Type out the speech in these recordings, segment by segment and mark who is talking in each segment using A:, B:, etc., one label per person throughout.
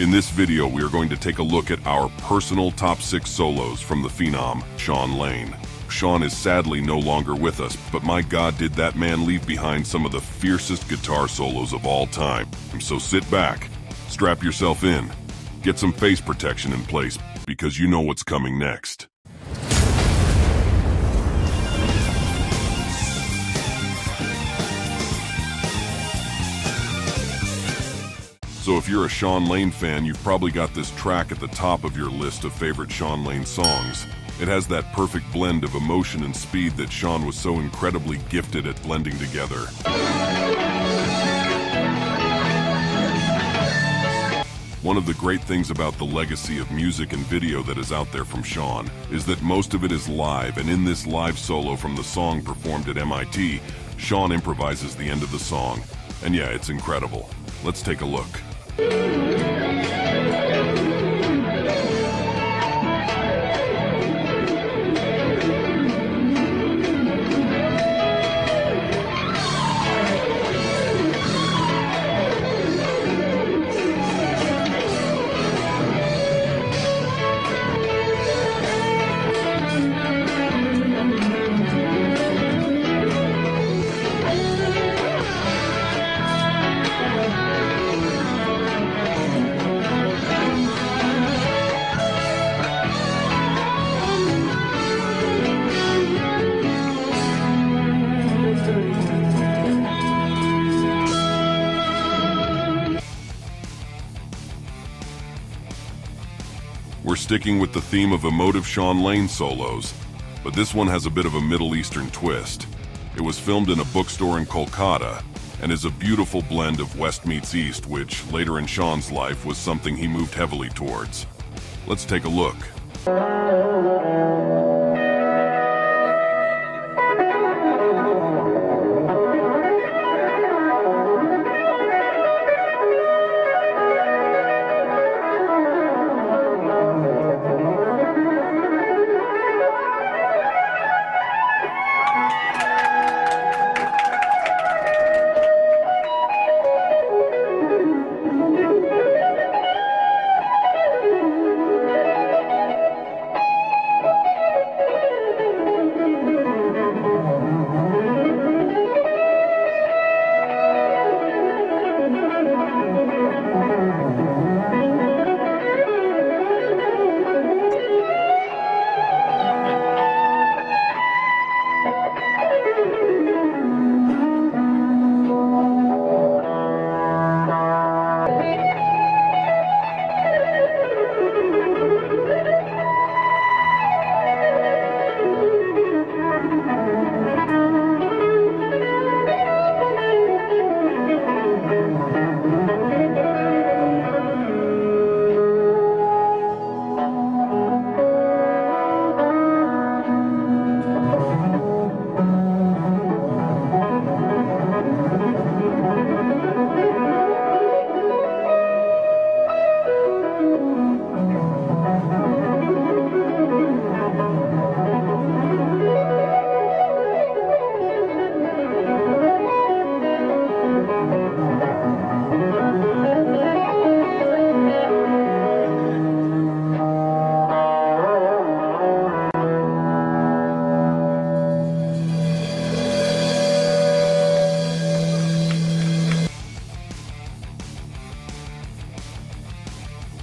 A: In this video, we are going to take a look at our personal top six solos from the phenom, Shawn Lane. Shawn is sadly no longer with us, but my god did that man leave behind some of the fiercest guitar solos of all time. So sit back, strap yourself in, get some face protection in place, because you know what's coming next. So if you're a Shawn Lane fan, you've probably got this track at the top of your list of favorite Shawn Lane songs. It has that perfect blend of emotion and speed that Shawn was so incredibly gifted at blending together. One of the great things about the legacy of music and video that is out there from Shawn is that most of it is live, and in this live solo from the song performed at MIT, Shawn improvises the end of the song. And yeah, it's incredible. Let's take a look. We're sticking with the theme of emotive Shawn Lane solos, but this one has a bit of a Middle Eastern twist. It was filmed in a bookstore in Kolkata and is a beautiful blend of West meets East, which later in Shawn's life was something he moved heavily towards. Let's take a look.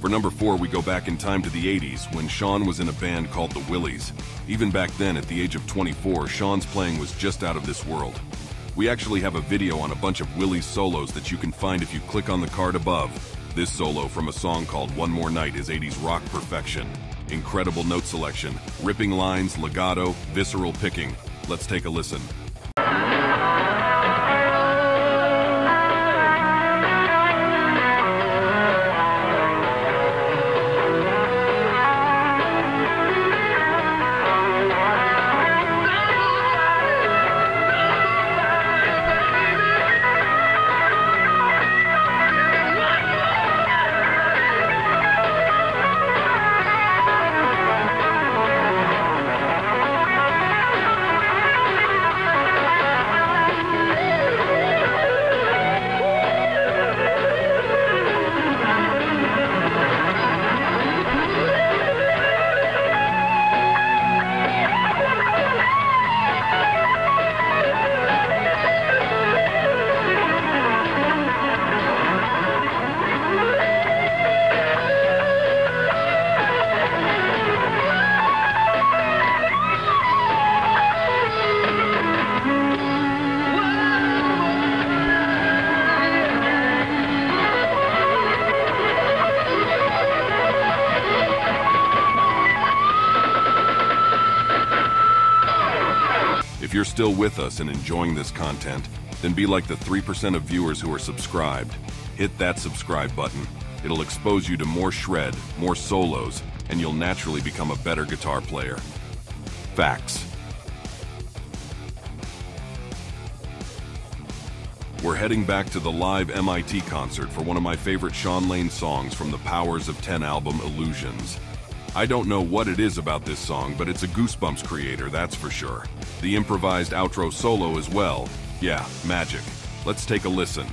A: For number four, we go back in time to the 80s when Shawn was in a band called the Willies. Even back then, at the age of 24, Shawn's playing was just out of this world. We actually have a video on a bunch of Willies solos that you can find if you click on the card above. This solo from a song called One More Night is 80s rock perfection. Incredible note selection, ripping lines, legato, visceral picking. Let's take a listen. If you're still with us and enjoying this content, then be like the 3% of viewers who are subscribed. Hit that subscribe button. It'll expose you to more shred, more solos, and you'll naturally become a better guitar player. Facts. We're heading back to the live MIT concert for one of my favorite Shawn Lane songs from the Powers of 10 album, Illusions. I don't know what it is about this song, but it's a Goosebumps creator, that's for sure. The improvised outro solo as well. Yeah, magic. Let's take a listen.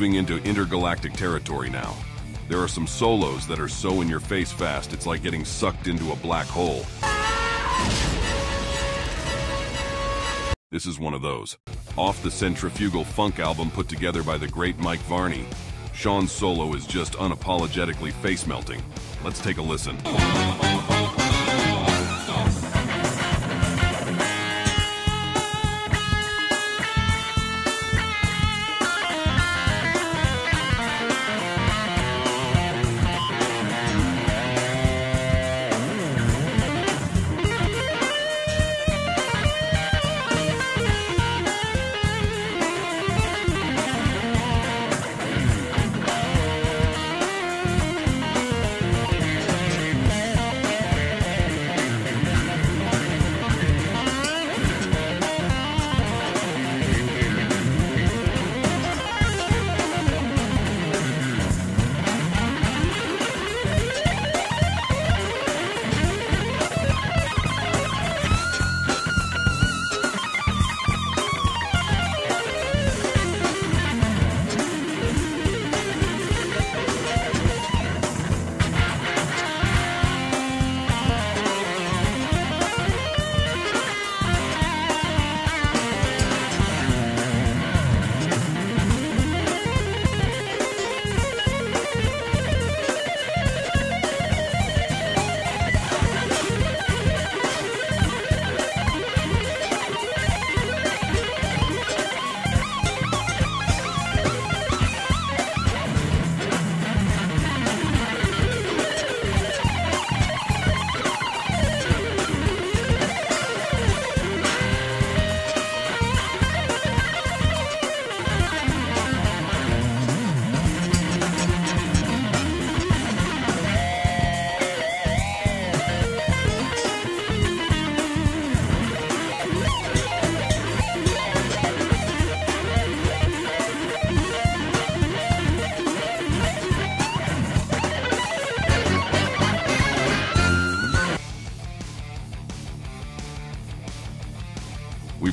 A: Moving into intergalactic territory now. There are some solos that are so in your face fast, it's like getting sucked into a black hole. This is one of those. Off the centrifugal funk album put together by the great Mike Varney, Shawn's solo is just unapologetically face melting. Let's take a listen.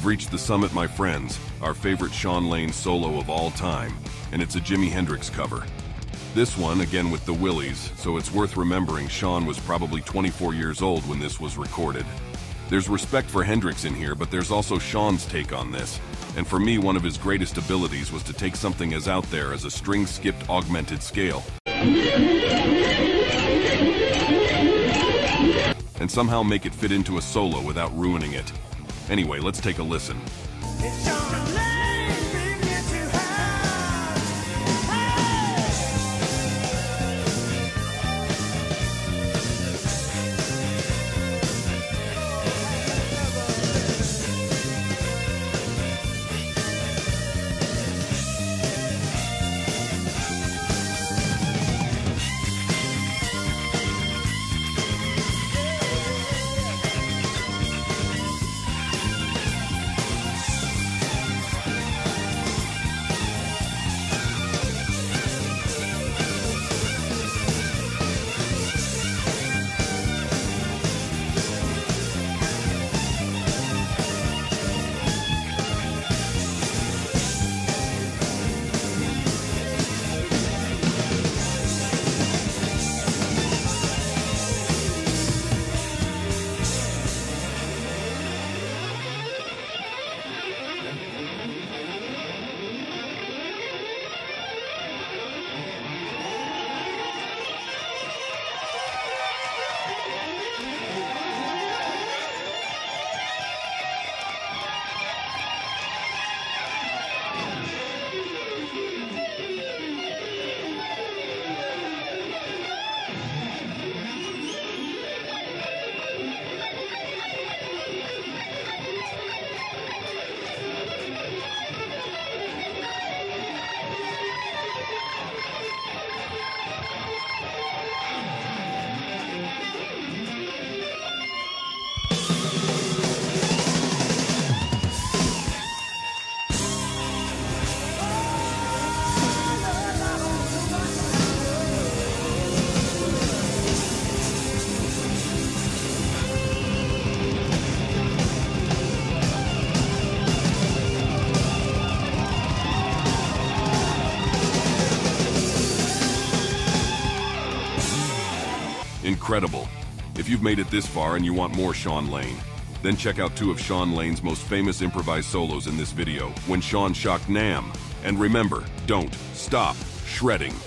A: Reached the summit, my friends, our favorite Shawn Lane solo of all time, and it's a Jimi Hendrix cover. This one, again with the Willies, so it's worth remembering Shawn was probably 24 years old when this was recorded. There's respect for Hendrix in here, but there's also Shawn's take on this. And for me, one of his greatest abilities was to take something as out there as a string-skipped augmented scale and somehow make it fit into a solo without ruining it. Anyway, let's take a listen. Incredible. If you've made it this far and you want more Shawn Lane, then check out two of Shawn Lane's most famous improvised solos in this video, when Shawn shocked Nam. And remember, don't stop shredding.